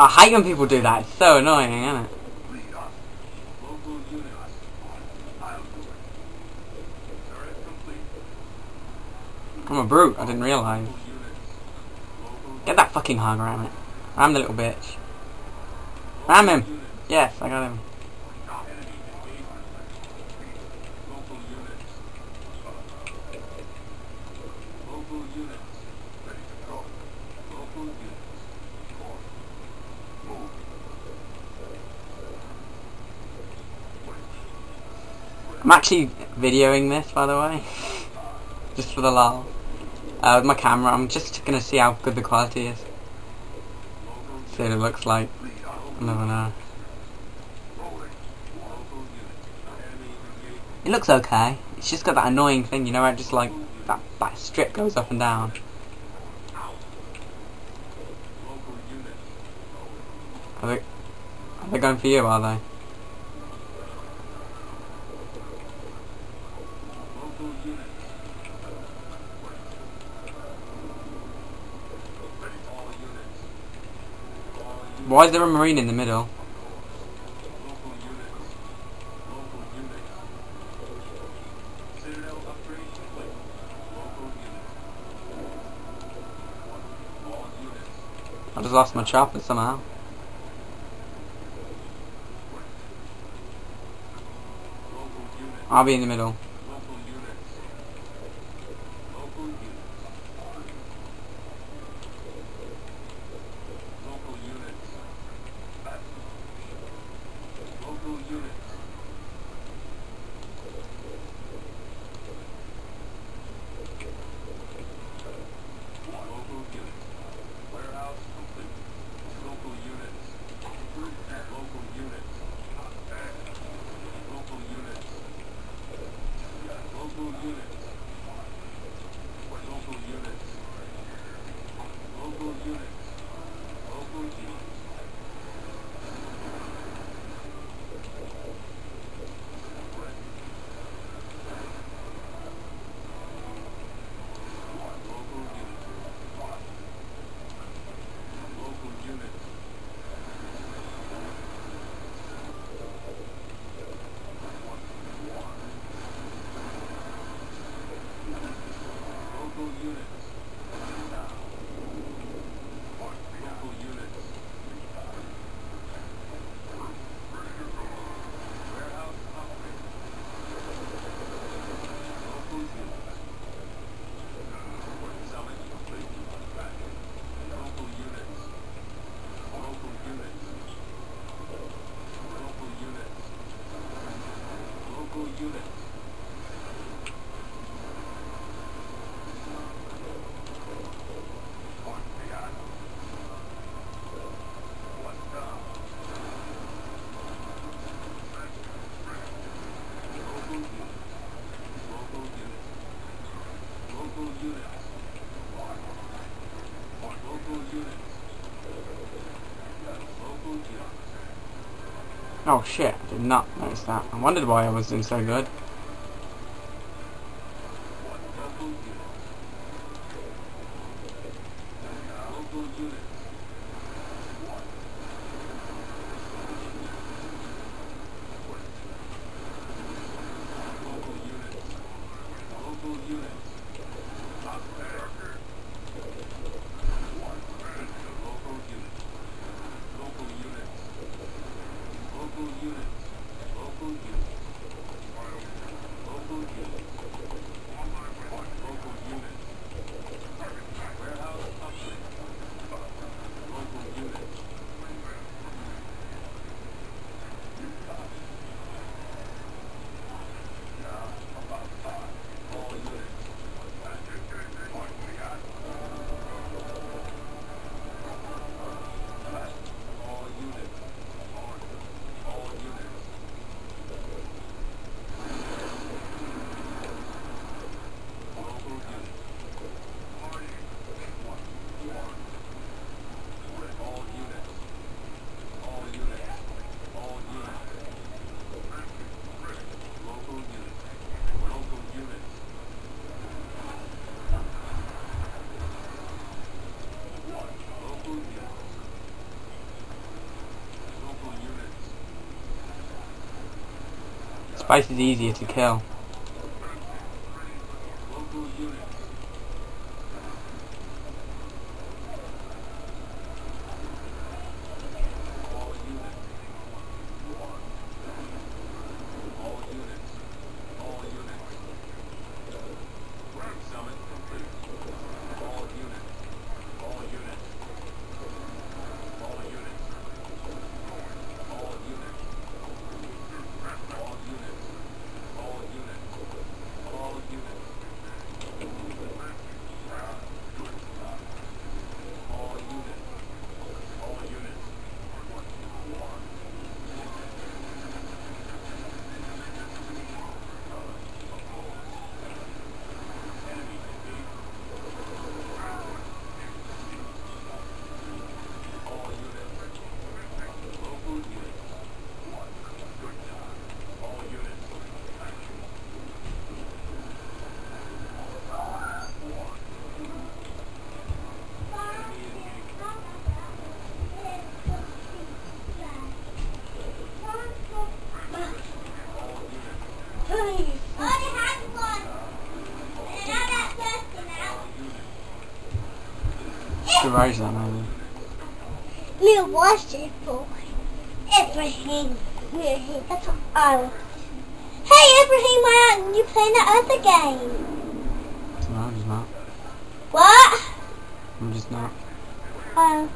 I hate when people do that. It's so annoying, isn't it? I'm a brute. I didn't realise. Get that fucking hog, ram it. Ram the little bitch. Ram him. Yes, I got him. I'm actually videoing this, by the way. just for the lol. Uh, with my camera, I'm just gonna see how good the quality is. See what it looks like. I never know. It looks okay. It's just got that annoying thing, you know, where it just like that, that strip goes up and down. Are they, are they going for you, are they? Why is there a marine in the middle? I just lost my chopper somehow. I'll be in the middle. unit. Oh shit, did not notice that. I wondered why I was doing so good. Is easier to kill. Garage that maybe. We'll watch it for Ibrahim. Ibrahim, That's what I want. Hey Ibrahim, why aren't you playing that other game? No, I'm just not. What? I'm just not. Oh.